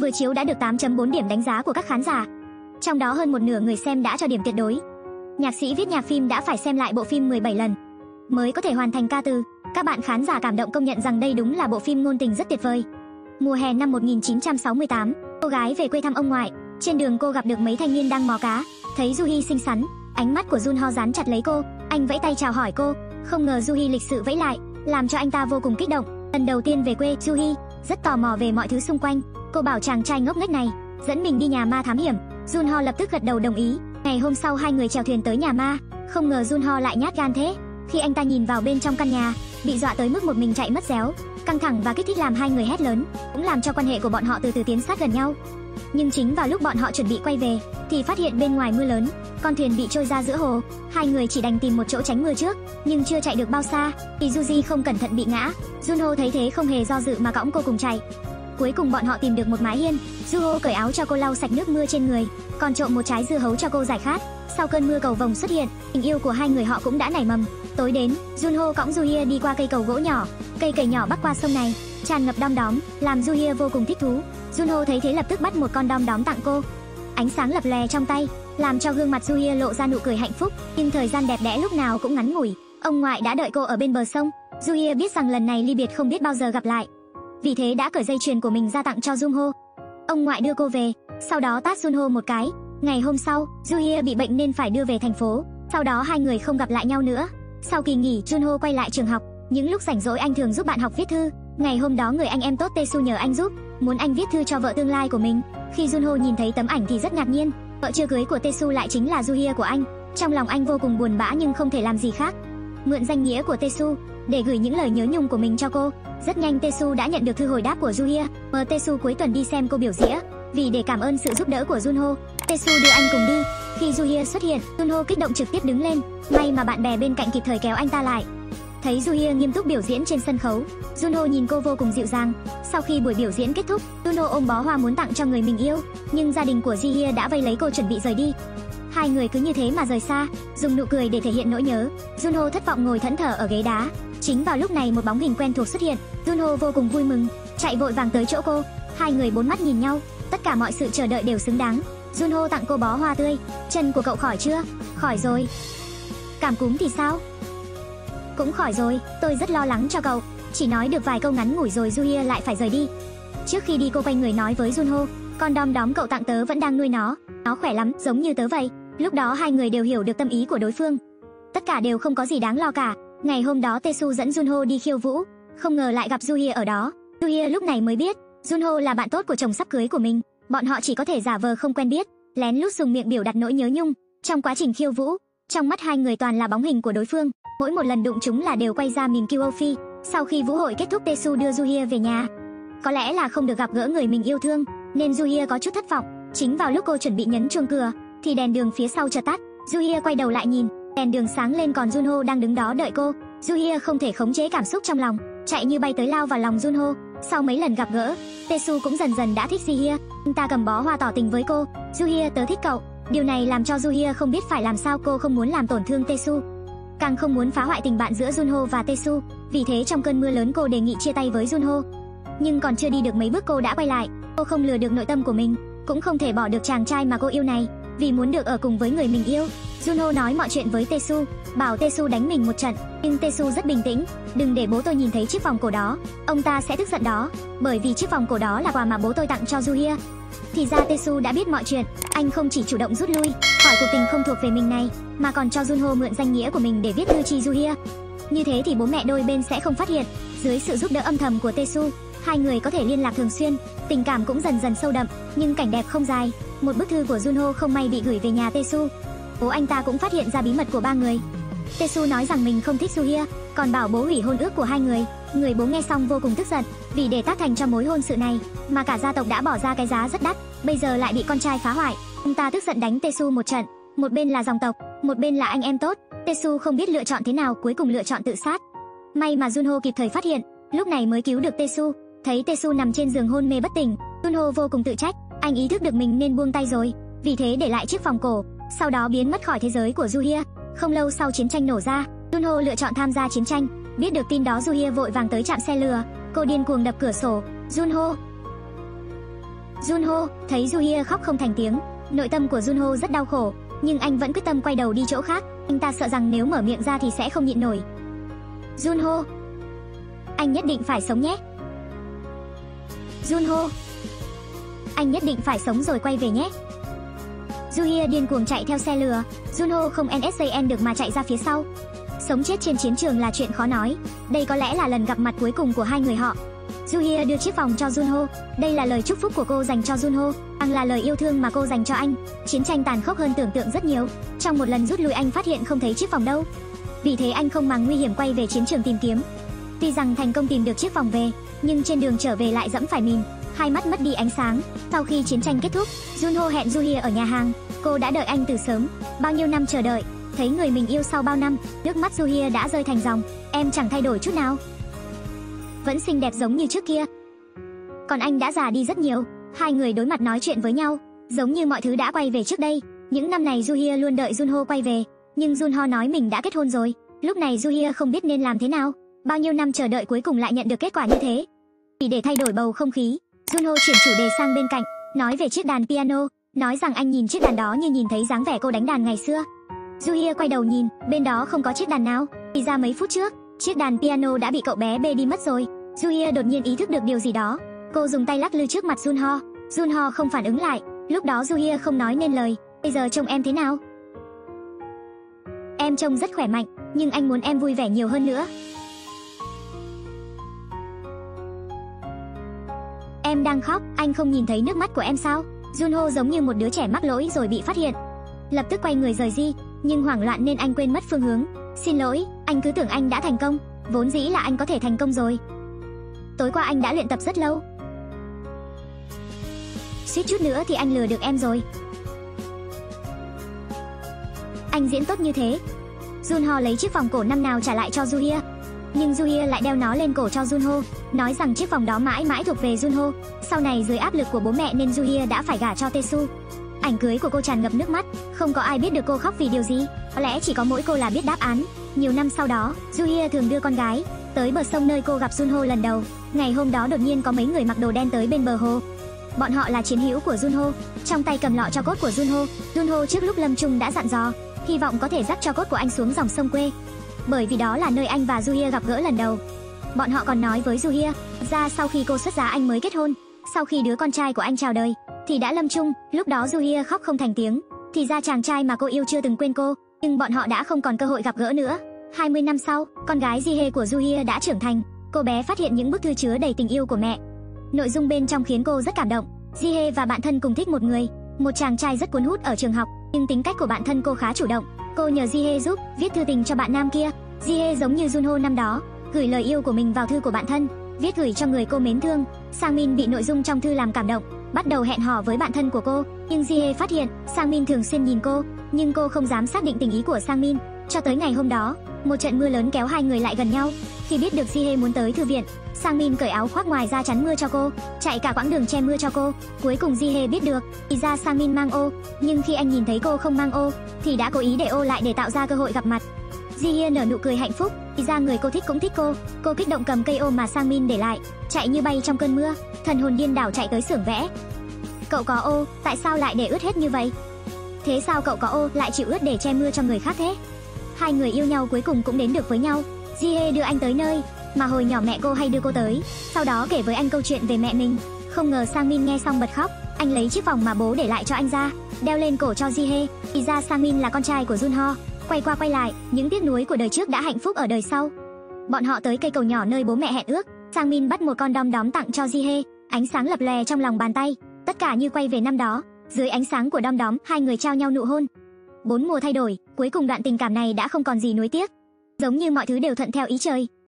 vừa chiếu đã được 8.4 điểm đánh giá của các khán giả. Trong đó hơn một nửa người xem đã cho điểm tuyệt đối. Nhạc sĩ viết nhạc phim đã phải xem lại bộ phim 17 lần mới có thể hoàn thành ca từ. Các bạn khán giả cảm động công nhận rằng đây đúng là bộ phim ngôn tình rất tuyệt vời. Mùa hè năm 1968, cô gái về quê thăm ông ngoại. Trên đường cô gặp được mấy thanh niên đang mò cá, thấy Juhi xinh xắn, ánh mắt của Jun Ho dán chặt lấy cô, anh vẫy tay chào hỏi cô, không ngờ Juhi lịch sự vẫy lại, làm cho anh ta vô cùng kích động. Lần đầu tiên về quê, Juhi rất tò mò về mọi thứ xung quanh. Cô bảo chàng trai ngốc nghếch này dẫn mình đi nhà ma thám hiểm. Jun Ho lập tức gật đầu đồng ý. Ngày hôm sau hai người chèo thuyền tới nhà ma, không ngờ Jun Ho lại nhát gan thế. Khi anh ta nhìn vào bên trong căn nhà, bị dọa tới mức một mình chạy mất réo, căng thẳng và kích thích làm hai người hét lớn, cũng làm cho quan hệ của bọn họ từ từ tiến sát gần nhau. Nhưng chính vào lúc bọn họ chuẩn bị quay về, thì phát hiện bên ngoài mưa lớn, con thuyền bị trôi ra giữa hồ. Hai người chỉ đành tìm một chỗ tránh mưa trước, nhưng chưa chạy được bao xa, thì Juji không cẩn thận bị ngã. Junho thấy thế không hề do dự mà cõng cô cùng chạy. Cuối cùng bọn họ tìm được một mái hiên, Juho cởi áo cho cô lau sạch nước mưa trên người, còn trộm một trái dưa hấu cho cô giải khát. Sau cơn mưa cầu vồng xuất hiện, tình yêu của hai người họ cũng đã nảy mầm. Tối đến, Junho cõng Juhia đi qua cây cầu gỗ nhỏ, cây cầy nhỏ bắc qua sông này, tràn ngập đom đóm, làm Juhia vô cùng thích thú. Junho thấy thế lập tức bắt một con đom đóm tặng cô. Ánh sáng lập lè trong tay, làm cho gương mặt Juhia lộ ra nụ cười hạnh phúc, nhưng thời gian đẹp đẽ lúc nào cũng ngắn ngủi. Ông ngoại đã đợi cô ở bên bờ sông. Juhia biết rằng lần này ly biệt không biết bao giờ gặp lại, vì thế đã cởi dây chuyền của mình ra tặng cho Junho. Ông ngoại đưa cô về, sau đó tát Junho một cái. Ngày hôm sau, Juhia bị bệnh nên phải đưa về thành phố. Sau đó hai người không gặp lại nhau nữa. Sau kỳ nghỉ, Junho quay lại trường học. Những lúc rảnh rỗi anh thường giúp bạn học viết thư. Ngày hôm đó người anh em tốt Tesu nhờ anh giúp, muốn anh viết thư cho vợ tương lai của mình. Khi Junho nhìn thấy tấm ảnh thì rất ngạc nhiên. Vợ chưa cưới của Tesu lại chính là Juhia của anh. Trong lòng anh vô cùng buồn bã nhưng không thể làm gì khác. Mượn danh nghĩa của Tesu để gửi những lời nhớ nhung của mình cho cô. Rất nhanh Tesu đã nhận được thư hồi đáp của Juhia. Mời Tesu cuối tuần đi xem cô biểu diễn. Vì để cảm ơn sự giúp đỡ của Junho, Tesu đưa anh cùng đi. Khi Juhia xuất hiện, Junho kích động trực tiếp đứng lên. May mà bạn bè bên cạnh kịp thời kéo anh ta lại. Thấy Juhia nghiêm túc biểu diễn trên sân khấu, Junho nhìn cô vô cùng dịu dàng. Sau khi buổi biểu diễn kết thúc, Junho ôm bó hoa muốn tặng cho người mình yêu, nhưng gia đình của Juhia đã vây lấy cô chuẩn bị rời đi. Hai người cứ như thế mà rời xa, dùng nụ cười để thể hiện nỗi nhớ. Junho thất vọng ngồi thẫn thờ ở ghế đá. Chính vào lúc này một bóng hình quen thuộc xuất hiện, Junho vô cùng vui mừng, chạy vội vàng tới chỗ cô. Hai người bốn mắt nhìn nhau, tất cả mọi sự chờ đợi đều xứng đáng. Junho tặng cô bó hoa tươi. Chân của cậu khỏi chưa? Khỏi rồi. Cảm cúm thì sao? Cũng khỏi rồi, tôi rất lo lắng cho cậu. Chỉ nói được vài câu ngắn ngủi rồi Juhia lại phải rời đi. Trước khi đi cô quay người nói với Junho, con đom đóm cậu tặng tớ vẫn đang nuôi nó, nó khỏe lắm, giống như tớ vậy. Lúc đó hai người đều hiểu được tâm ý của đối phương. Tất cả đều không có gì đáng lo cả. Ngày hôm đó Tesu dẫn Junho đi khiêu vũ, không ngờ lại gặp Juhia ở đó. Juhia lúc này mới biết, Junho là bạn tốt của chồng sắp cưới của mình. Bọn họ chỉ có thể giả vờ không quen biết, lén lút dùng miệng biểu đạt nỗi nhớ nhung. Trong quá trình khiêu vũ, trong mắt hai người toàn là bóng hình của đối phương, mỗi một lần đụng chúng là đều quay ra mỉm kêu Phi. Sau khi vũ hội kết thúc Tesu đưa Juhia về nhà. Có lẽ là không được gặp gỡ người mình yêu thương, nên Juhia có chút thất vọng. Chính vào lúc cô chuẩn bị nhấn chuông cửa, thì đèn đường phía sau chợt tắt. Juhia quay đầu lại nhìn, đèn đường sáng lên còn Junho đang đứng đó đợi cô. Juhia không thể khống chế cảm xúc trong lòng, chạy như bay tới lao vào lòng Junho. Sau mấy lần gặp gỡ, Tesu cũng dần dần đã thích Juhia. Anh ta cầm bó hoa tỏ tình với cô. Juhia tớ thích cậu. Điều này làm cho Juhia không biết phải làm sao cô không muốn làm tổn thương Tesu. Càng không muốn phá hoại tình bạn giữa Junho và Tesu. Vì thế trong cơn mưa lớn cô đề nghị chia tay với Junho. Nhưng còn chưa đi được mấy bước cô đã quay lại. Cô không lừa được nội tâm của mình, cũng không thể bỏ được chàng trai mà cô yêu này vì muốn được ở cùng với người mình yêu. Juno nói mọi chuyện với Tesu, bảo Tesu đánh mình một trận, nhưng Tesu rất bình tĩnh, đừng để bố tôi nhìn thấy chiếc vòng cổ đó, ông ta sẽ tức giận đó, bởi vì chiếc vòng cổ đó là quà mà bố tôi tặng cho Juhia. Thì ra Tesu đã biết mọi chuyện, anh không chỉ chủ động rút lui, khỏi cuộc tình không thuộc về mình này, mà còn cho Junho mượn danh nghĩa của mình để viết thư chi Juhia. Như thế thì bố mẹ đôi bên sẽ không phát hiện, dưới sự giúp đỡ âm thầm của Tesu, hai người có thể liên lạc thường xuyên, tình cảm cũng dần dần sâu đậm, nhưng cảnh đẹp không dài. Một bức thư của Junho không may bị gửi về nhà Tesu. Bố anh ta cũng phát hiện ra bí mật của ba người. Tesu nói rằng mình không thích Suhia, còn bảo bố hủy hôn ước của hai người. Người bố nghe xong vô cùng tức giận, vì để tác thành cho mối hôn sự này, mà cả gia tộc đã bỏ ra cái giá rất đắt, bây giờ lại bị con trai phá hoại. Ông ta tức giận đánh Tesu một trận, một bên là dòng tộc, một bên là anh em tốt. Tesu không biết lựa chọn thế nào, cuối cùng lựa chọn tự sát. May mà Junho kịp thời phát hiện, lúc này mới cứu được Tesu. Thấy Tesu nằm trên giường hôn mê bất tỉnh, Tunho vô cùng tự trách, anh ý thức được mình nên buông tay rồi, vì thế để lại chiếc vòng cổ, sau đó biến mất khỏi thế giới của Juhia. Không lâu sau chiến tranh nổ ra, Tunho lựa chọn tham gia chiến tranh. Biết được tin đó Juhia vội vàng tới trạm xe lừa, cô điên cuồng đập cửa sổ. Junho, Junho thấy Juhia khóc không thành tiếng, nội tâm của Junho rất đau khổ, nhưng anh vẫn quyết tâm quay đầu đi chỗ khác, anh ta sợ rằng nếu mở miệng ra thì sẽ không nhịn nổi. Junho, anh nhất định phải sống nhé. Junho, anh nhất định phải sống rồi quay về nhé. Juhia điên cuồng chạy theo xe lừa, Junho không NSAN được mà chạy ra phía sau. Sống chết trên chiến trường là chuyện khó nói, đây có lẽ là lần gặp mặt cuối cùng của hai người họ. Juhia đưa chiếc vòng cho Junho, đây là lời chúc phúc của cô dành cho Junho, càng là lời yêu thương mà cô dành cho anh. Chiến tranh tàn khốc hơn tưởng tượng rất nhiều. Trong một lần rút lui anh phát hiện không thấy chiếc vòng đâu. Vì thế anh không màng nguy hiểm quay về chiến trường tìm kiếm. Tuy rằng thành công tìm được chiếc vòng về, nhưng trên đường trở về lại dẫm phải mìn, hai mắt mất đi ánh sáng. Sau khi chiến tranh kết thúc, Junho hẹn Juhia ở nhà hàng. Cô đã đợi anh từ sớm, bao nhiêu năm chờ đợi, thấy người mình yêu sau bao năm, nước mắt Juhia đã rơi thành dòng. Em chẳng thay đổi chút nào, vẫn xinh đẹp giống như trước kia. Còn anh đã già đi rất nhiều, hai người đối mặt nói chuyện với nhau, giống như mọi thứ đã quay về trước đây. Những năm này Juhia luôn đợi Junho quay về, nhưng Junho nói mình đã kết hôn rồi. Lúc này Juhia không biết nên làm thế nào. Bao nhiêu năm chờ đợi cuối cùng lại nhận được kết quả như thế. Vì để thay đổi bầu không khí, Junho chuyển chủ đề sang bên cạnh, nói về chiếc đàn piano, nói rằng anh nhìn chiếc đàn đó như nhìn thấy dáng vẻ cô đánh đàn ngày xưa. Juhia quay đầu nhìn, bên đó không có chiếc đàn nào. Thì ra mấy phút trước, chiếc đàn piano đã bị cậu bé bê đi mất rồi. Juhia đột nhiên ý thức được điều gì đó. Cô dùng tay lắc lư trước mặt Junho. Junho không phản ứng lại. Lúc đó Juhia không nói nên lời. Bây giờ trông em thế nào? Em trông rất khỏe mạnh, nhưng anh muốn em vui vẻ nhiều hơn nữa. Em đang khóc, anh không nhìn thấy nước mắt của em sao? Junho giống như một đứa trẻ mắc lỗi rồi bị phát hiện. Lập tức quay người rời đi, nhưng hoảng loạn nên anh quên mất phương hướng. Xin lỗi, anh cứ tưởng anh đã thành công, vốn dĩ là anh có thể thành công rồi. Tối qua anh đã luyện tập rất lâu. Suýt chút nữa thì anh lừa được em rồi. Anh diễn tốt như thế. Junho lấy chiếc vòng cổ năm nào trả lại cho Juhia. Nhưng Juhia lại đeo nó lên cổ cho Junho, nói rằng chiếc vòng đó mãi mãi thuộc về Junho. Sau này dưới áp lực của bố mẹ nên Juhia đã phải gả cho Tesu. Ảnh cưới của cô tràn ngập nước mắt, không có ai biết được cô khóc vì điều gì, có lẽ chỉ có mỗi cô là biết đáp án. Nhiều năm sau đó, Juhia thường đưa con gái tới bờ sông nơi cô gặp Junho lần đầu. Ngày hôm đó đột nhiên có mấy người mặc đồ đen tới bên bờ hồ. Bọn họ là chiến hữu của Junho, trong tay cầm lọ cho cốt của Junho. Junho trước lúc lâm chung đã dặn dò, hy vọng có thể dắt cho cốt của anh xuống dòng sông quê, bởi vì đó là nơi anh và Juhia gặp gỡ lần đầu. Bọn họ còn nói với Juhia, ra sau khi cô xuất giá anh mới kết hôn, sau khi đứa con trai của anh chào đời, thì đã lâm chung, lúc đó Juhia khóc không thành tiếng, thì ra chàng trai mà cô yêu chưa từng quên cô, nhưng bọn họ đã không còn cơ hội gặp gỡ nữa. 20 năm sau, con gái Jihe của Juhia đã trưởng thành, cô bé phát hiện những bức thư chứa đầy tình yêu của mẹ. Nội dung bên trong khiến cô rất cảm động. Jihe và bạn thân cùng thích một người, một chàng trai rất cuốn hút ở trường học, nhưng tính cách của bạn thân cô khá chủ động. Cô nhờ Jihe giúp viết thư tình cho bạn nam kia. Jihe giống như Junho năm đó, gửi lời yêu của mình vào thư của bạn thân, viết gửi cho người cô mến thương. Sang Min bị nội dung trong thư làm cảm động, bắt đầu hẹn hò với bạn thân của cô, nhưng Jihe phát hiện Sang Min thường xuyên nhìn cô, nhưng cô không dám xác định tình ý của Sang Min. Cho tới ngày hôm đó, một trận mưa lớn kéo hai người lại gần nhau. Khi biết được Jihe muốn tới thư viện, Sang Min cởi áo khoác ngoài ra chắn mưa cho cô, chạy cả quãng đường che mưa cho cô. Cuối cùng Jihe biết được, thì ra Sang Min mang ô, nhưng khi anh nhìn thấy cô không mang ô, thì đã cố ý để ô lại để tạo ra cơ hội gặp mặt. Jihe nở nụ cười hạnh phúc, thì ra người cô thích cũng thích cô. Cô kích động cầm cây ô mà Sang Min để lại, chạy như bay trong cơn mưa, thần hồn điên đảo chạy tới xưởng vẽ. Cậu có ô, tại sao lại để ướt hết như vậy? Thế sao cậu có ô lại chịu ướt để che mưa cho người khác thế? Hai người yêu nhau cuối cùng cũng đến được với nhau. Jihe đưa anh tới nơi mà hồi nhỏ mẹ cô hay đưa cô tới, sau đó kể với anh câu chuyện về mẹ mình. Không ngờ Sang Min nghe xong bật khóc, anh lấy chiếc vòng mà bố để lại cho anh ra, đeo lên cổ cho Jihe. Thì ra Sang Min là con trai của Junho. Quay qua quay lại, những tiếc nuối của đời trước đã hạnh phúc ở đời sau. Bọn họ tới cây cầu nhỏ nơi bố mẹ hẹn ước, Sang Min bắt một con đom đóm tặng cho Jihe, ánh sáng lập lè trong lòng bàn tay, tất cả như quay về năm đó. Dưới ánh sáng của đom đóm, hai người trao nhau nụ hôn. Bốn mùa thay đổi, cuối cùng đoạn tình cảm này đã không còn gì nuối tiếc. Giống như mọi thứ đều thuận theo ý trời,